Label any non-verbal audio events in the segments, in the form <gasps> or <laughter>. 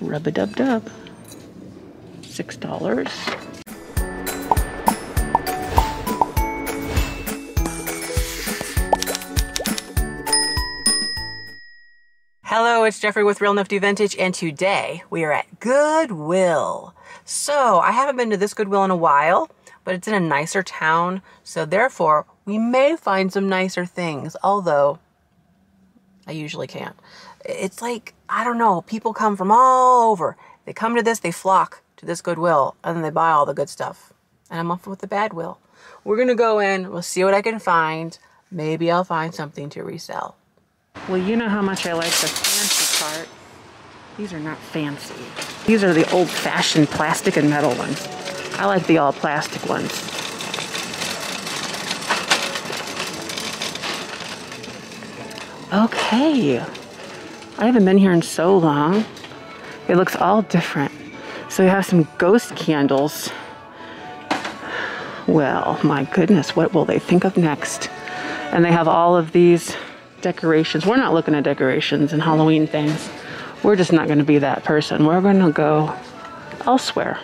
Rub-a-dub-dub. Six dollars. Hello, it's Jeffrey with Real Nifty Vintage, and today we are at Goodwill. So, I haven't been to this Goodwill in a while, but it's in a nicer town, so therefore we may find some nicer things, although I usually can't. It's like, I don't know, people come from all over. They come to this, they flock to this Goodwill, and then they buy all the good stuff. And I'm off with the bad will. We're gonna go in, we'll see what I can find. Maybe I'll find something to resell. Well, you know how much I like the fancy part. These are not fancy. These are the old-fashioned plastic and metal ones. I like the all plastic ones. Okay. I haven't been here in so long. It looks all different. So you have some ghost candles. Well, my goodness, what will they think of next? And they have all of these decorations. We're not looking at decorations and Halloween things. We're just not going to be that person. We're going to go elsewhere.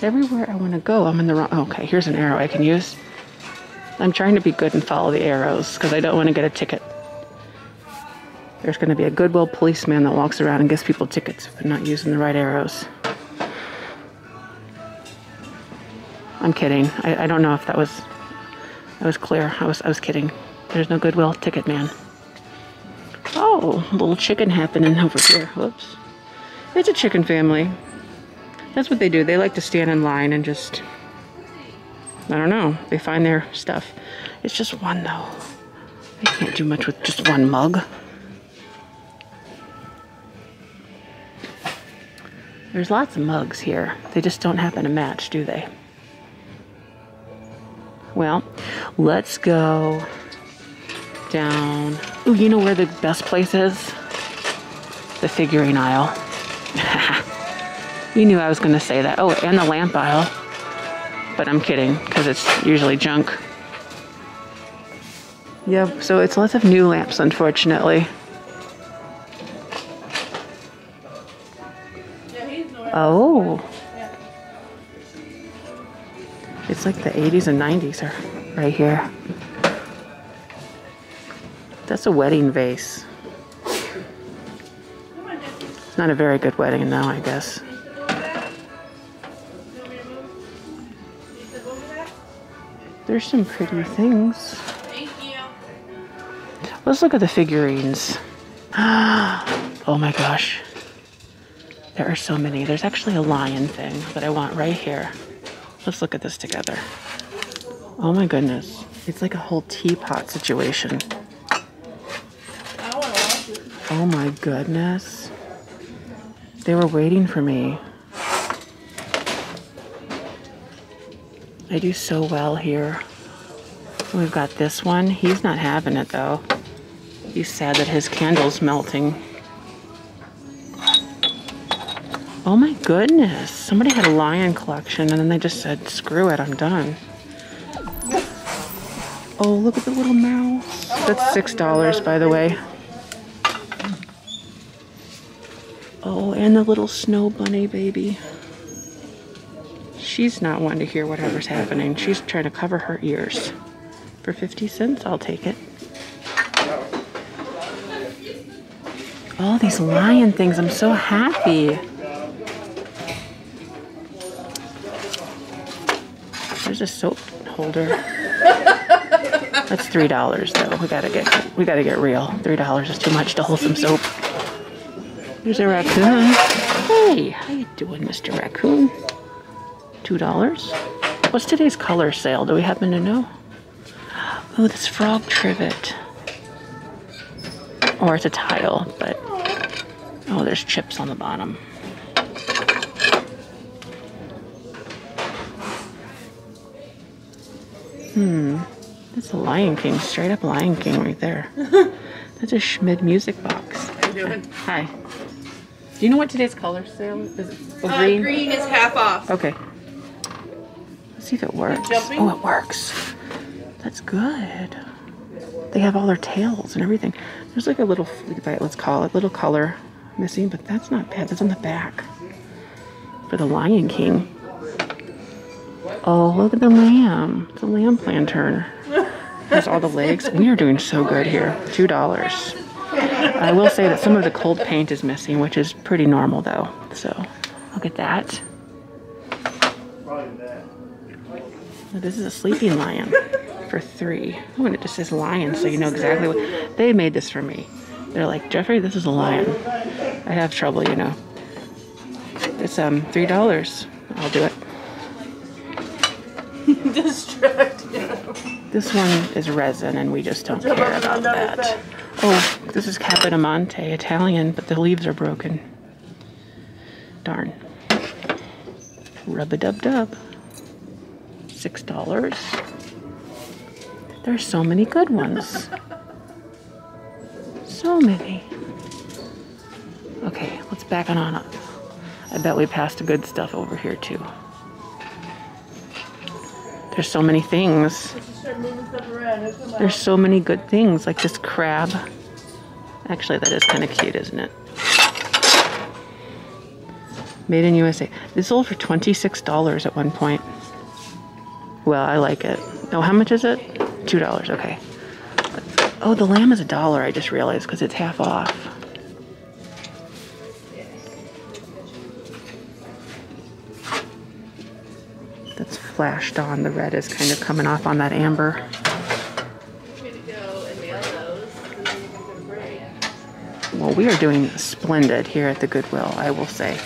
Everywhere I want to go, I'm in the wrong. Okay, here's an arrow I can use. I'm trying to be good and follow the arrows because I don't want to get a ticket. There's going to be a Goodwill policeman that walks around and gives people tickets if they're not using the right arrows. I'm kidding. I, I don't know if that was that was clear. I was I was kidding. There's no Goodwill ticket man. Oh, little chicken happening over here. Whoops. It's a chicken family. That's what they do. They like to stand in line and just, I don't know, they find their stuff. It's just one though. I can't do much with just one mug. There's lots of mugs here. They just don't happen to match, do they? Well, let's go down. Oh, you know where the best place is? The figurine aisle. <laughs> You knew I was going to say that. Oh, and the lamp aisle. But I'm kidding, because it's usually junk. Yep, so it's lots of new lamps, unfortunately. Oh. It's like the 80s and 90s are right here. That's a wedding vase. It's not a very good wedding now, I guess. There's some pretty things. Let's look at the figurines. <gasps> Oh my gosh. There are so many. There's actually a lion thing that I want right here. Let's look at this together. Oh my goodness. It's like a whole teapot situation. Oh my goodness. They were waiting for me. I do so well here. We've got this one. He's not having it though. He's sad that his candle's melting. Oh my goodness. Somebody had a lion collection and then they just said, screw it, I'm done. Oh, look at the little mouse. That's $6, by the way. Oh, and the little snow bunny baby. She's not wanting to hear whatever's happening. She's trying to cover her ears. For 50 cents, I'll take it. All these lion things, I'm so happy. There's a soap holder. That's three dollars though. We gotta get we gotta get real. Three dollars is too much to hold some soap. There's a raccoon. Hey, how you doing, Mr. Raccoon? Two dollars. What's today's color sale? Do we happen to know? Oh, this frog trivet. Or it's a tile, but oh, there's chips on the bottom. Hmm. That's a Lion King, straight up Lion King right there. <laughs> That's a Schmid music box. How you doing? Hi. Do you know what today's color sale is? It Uh, green? green is half off. Okay. See if it works. Oh, it works. That's good. They have all their tails and everything. There's like a little, let's call it, little color missing, but that's not bad. That's on the back for the Lion King. Oh, look at the lamb. It's a lamb planter. Has all the legs. We are doing so good here. Two dollars. I will say that some of the cold paint is missing, which is pretty normal though. So look at that. This is a sleeping lion for three. Oh, and it just says lion, so you know exactly what. They made this for me. They're like, Jeffrey, this is a lion. I have trouble, you know. It's um three dollars. I'll do it. <laughs> This one is resin, and we just don't care about that. Oh, this is Capodimonte Italian, but the leaves are broken. Darn. Rub a dub dub. Six dollars. There's so many good ones. So many. Okay, let's back on up. I bet we passed the good stuff over here too. There's so many things. There's so many good things, like this crab. Actually, that is kind of cute, isn't it? Made in USA. This sold for $26 at one point. Well, I like it. Oh, how much is it? $2, okay. Oh, the lamb is a dollar, I just realized, because it's half off. That's flashed on. The red is kind of coming off on that amber. Well, we are doing splendid here at the Goodwill, I will say.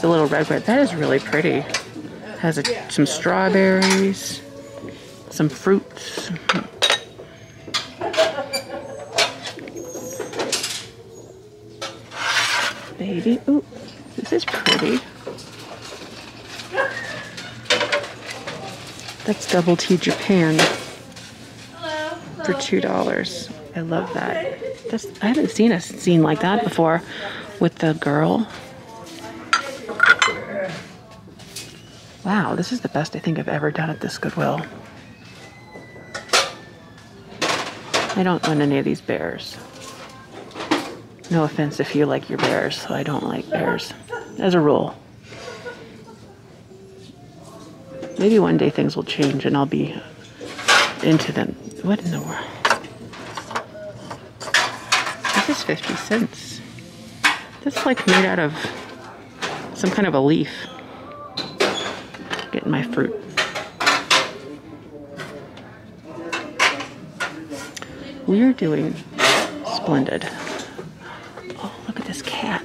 The little red bread, that is really pretty. Has a, some strawberries, some fruits. Baby, ooh, this is pretty. That's Double T Japan for two dollars. I love that. That's, I haven't seen a scene like that before with the girl. Wow, this is the best I think I've ever done at this Goodwill. I don't want any of these bears. No offense if you like your bears. So I don't like bears, as a rule. Maybe one day things will change and I'll be into them. What in the world? This is 50 cents. That's like made out of some kind of a leaf. My fruit. We are doing splendid. Oh, look at this cat.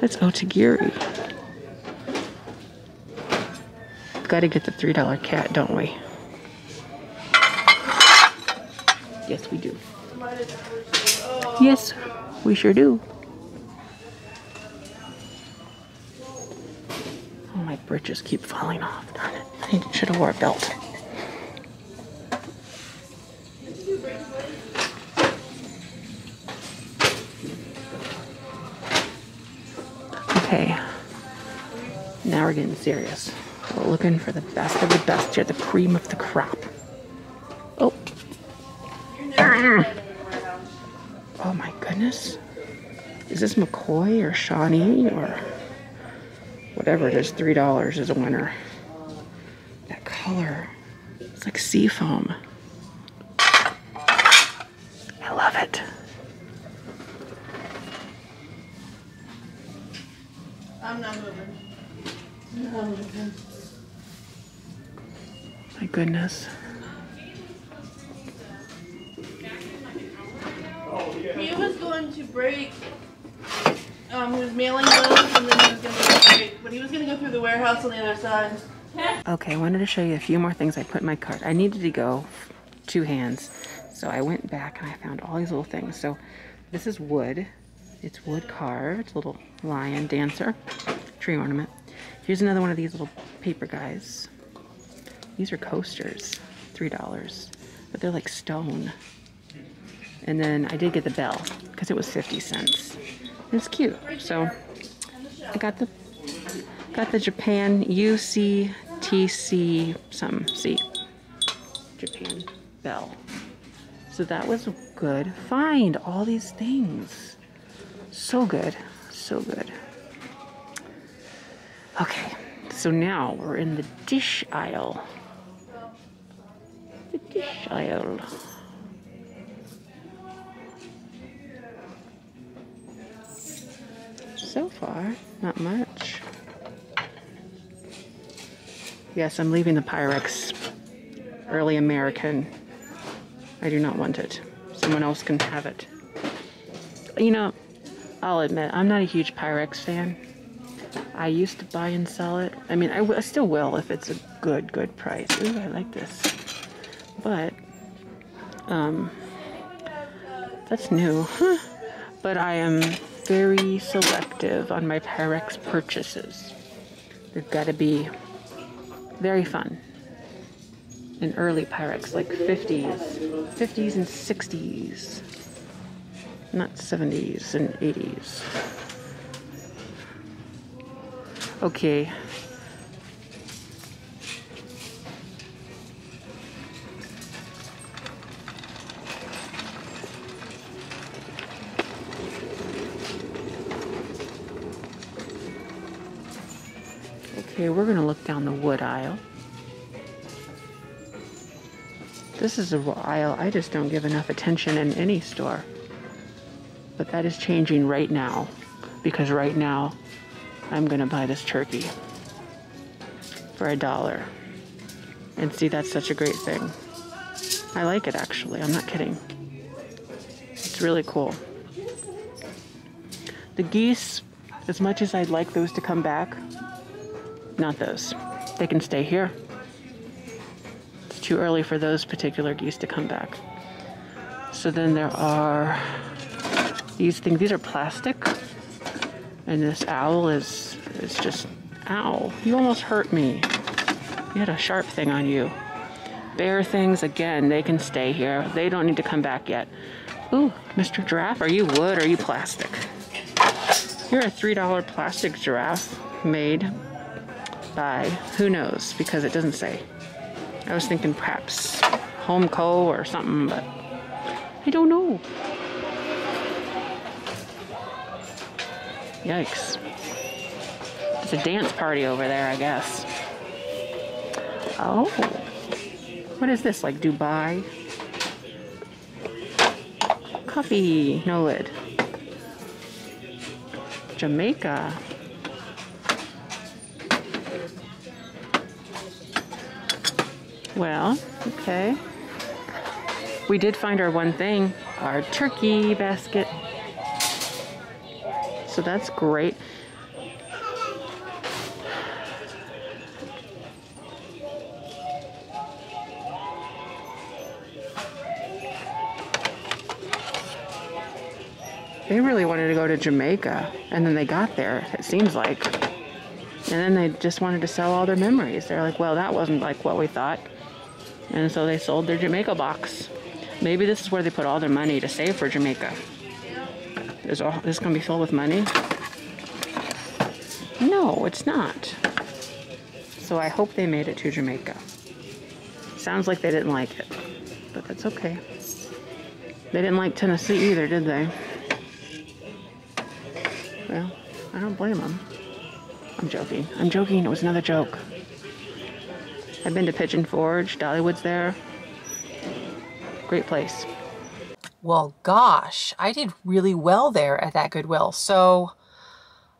That's Otagiri. Got to get the $3 cat, don't we? Yes, we do. Yes, we sure do. Oh, my britches keep falling off. Darn it. I should have wore a belt. Okay. Now we're getting serious. We're looking for the best of the best here, the cream of the crop. Oh. Oh my goodness. Is this McCoy or Shawnee or whatever it is? $3 is a winner. That color. It's like sea foam. I love it. I'm not moving. No, I'm moving. My goodness. He was going to break. Um, he was mailing those, and then he was going to break. But he was going to go through the warehouse on the other side. Okay, I wanted to show you a few more things I put in my cart. I needed to go two hands. So I went back and I found all these little things. So this is wood. It's wood carved. Little lion dancer, tree ornament. Here's another one of these little paper guys. These are coasters, $3, but they're like stone. And then I did get the bell because it was 50 cents. It's cute. So I got the got the Japan UCTC some C. Japan Bell. So that was good. Find all these things. So good. So good. Okay, so now we're in the dish aisle. The dish aisle. Far, not much. Yes, I'm leaving the Pyrex early American. I do not want it. Someone else can have it. You know, I'll admit, I'm not a huge Pyrex fan. I used to buy and sell it. I mean, I, I still will if it's a good, good price. Ooh, I like this. But, um, that's new. Huh. <laughs> But I am very selective on my Pyrex purchases. They've got to be very fun. An early Pyrex, like 50s, 50s and 60s, not 70s and 80s. Okay. Okay, we're going to look down the wood aisle. This is a aisle I just don't give enough attention in any store. But that is changing right now because right now I'm going to buy this turkey for a dollar. And see, that's such a great thing. I like it actually, I'm not kidding. It's really cool. The geese, as much as I'd like those to come back, not those. They can stay here. It's too early for those particular geese to come back. So then there are these things. These are plastic. And this owl is, is just, ow, you almost hurt me. You had a sharp thing on you. Bear things, again, they can stay here. They don't need to come back yet. Ooh, Mr. Giraffe, are you wood or are you plastic? You're a $3 plastic giraffe made by who knows because it doesn't say. I was thinking perhaps Homco or something, but I don't know. Yikes. It's a dance party over there, I guess. Oh. What is this, like Dubai? Coffee, no lid. Jamaica. Well, okay. We did find our one thing, our turkey basket. So that's great. They really wanted to go to Jamaica, and then they got there, it seems like. And then they just wanted to sell all their memories. They're like, well, that wasn't like what we thought. And so they sold their Jamaica box. Maybe this is where they put all their money to save for Jamaica. Is all this gonna be filled with money? No, it's not. So I hope they made it to Jamaica. Sounds like they didn't like it, but that's okay. They didn't like Tennessee either, did they? Well, I don't blame them. I'm joking. I'm joking. It was another joke. I've been to Pigeon Forge. Dollywood's there. Great place. Well, gosh, I did really well there at that Goodwill. So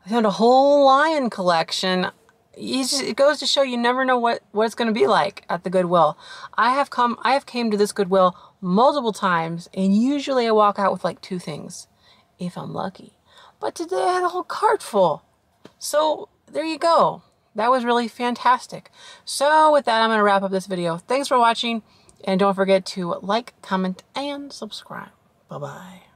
I found a whole lion collection. Just, it goes to show you never know what, what it's going to be like at the Goodwill. I have come, I have came to this Goodwill multiple times, and usually I walk out with like two things, if I'm lucky. But today I had a whole cart full. So there you go. That was really fantastic. So with that, I'm going to wrap up this video. Thanks for watching. And don't forget to like, comment, and subscribe. Bye-bye.